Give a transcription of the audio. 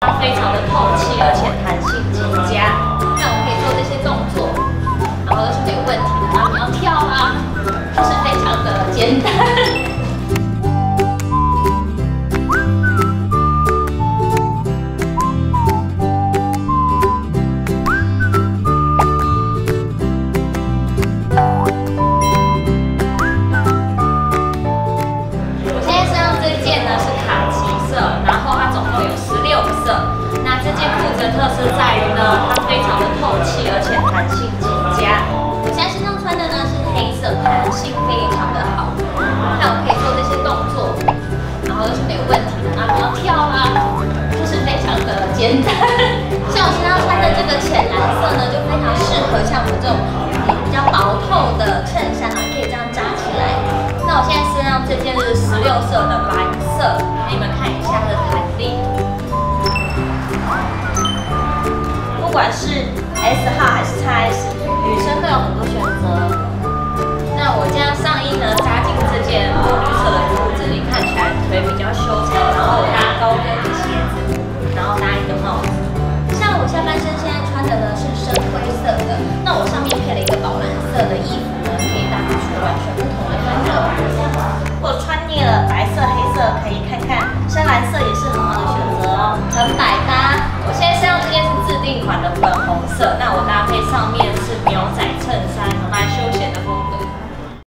它非常的透气，而且弹性极佳。那我们可以做这些动作，然后都是没有问题的。然后你要跳啊，就是非常的简单。的特色在于呢，它非常的透气，而且弹性极佳。我现在身上穿的呢是黑色，弹性非常的好。那我可以做这些动作，然后都是没有问题的。然后你要跳啊，就是非常的简单。像我身上穿的这个浅蓝色呢，就非常适合像我这种比较薄透的衬衫啊，可以这样扎起来。那我现在身上这件是十六色的蓝色，不管是 S 号还是 XS，女生都有很多选择。那我这样上衣呢，扎进这件墨绿色的裤子里，看起来腿比较修长，然后搭高跟的鞋子，然后搭一个帽子。像我下半身现在穿的呢是深灰色的，那我上面配了一个宝蓝色的衣服。红色那我搭配上面